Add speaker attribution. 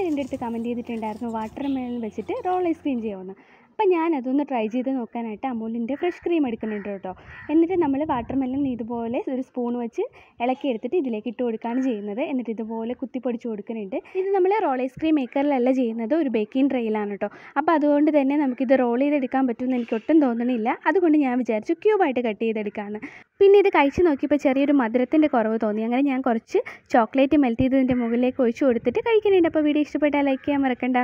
Speaker 1: പേര് എന്റെ അടുത്ത് കമന്റ് ചെയ്തിട്ടുണ്ടായിരുന്നു. വാട്ടർ മെലൺ വെച്ചിട്ട് റോൾ ഐസ്ക്രീം ചെയ്യാമെന്ന്. അപ്പം ഞാൻ അതൊന്ന് ട്രൈ ചെയ്ത് നോക്കാനായിട്ട് അമൂലിന്റെ ഫ്രഷ് ക്രീം എടുക്കുന്നുണ്ട് കേട്ടോ. എന്നിട്ട് നമ്മൾ വാട്ടർ മെലൺ ഇതുപോലെ ഒരു സ്പൂൺ വെച്ച് ഇളക്കി എടുത്തിട്ട് ഇതിലേക്ക് ഇട്ട് കൊടുക്കുകയാണ് ചെയ്യുന്നത്. എന്നിട്ട് ഇതുപോലെ കുത്തിപ്പൊടിച്ച് കൊടുക്കുന്നുണ്ട്. ഇത് നമ്മൾ റോൾ ഐസ് ക്രീം മേക്കറിലല്ല ചെയ്യുന്നത്. ഒരു ബേക്കിംഗ് ട്രെയിലാണ് കേട്ടോ. അപ്പോൾ അതുകൊണ്ട് തന്നെ നമുക്കിത് റോൾ ചെയ്തെടുക്കാൻ പറ്റുമെന്ന് എനിക്ക് ഒട്ടും തോന്നണില്ല. അതുകൊണ്ട് ഞാൻ വിചാരിച്ചു ക്യൂബായിട്ട് കട്ട് ചെയ്തെടുക്കാമെന്ന് പിന്നെ ഇത് കഴിച്ച് നോക്കിയപ്പോൾ ചെറിയൊരു മധുരത്തിന്റെ കുറവ് തോന്നി. അങ്ങനെ ഞാൻ കുറച്ച് ചോക്ലേറ്റ് മെൽറ്റ് ചെയ്തതിന്റെ മുകളിലേക്ക് ഒഴിച്ചു കൊടുത്തിട്ട് കഴിക്കുന്നുണ്ട്. അപ്പോൾ വീഡിയോ ഇഷ്ടപ്പെട്ടാൽ ലൈക്ക് ചെയ്യാൻ മറക്കണ്ട.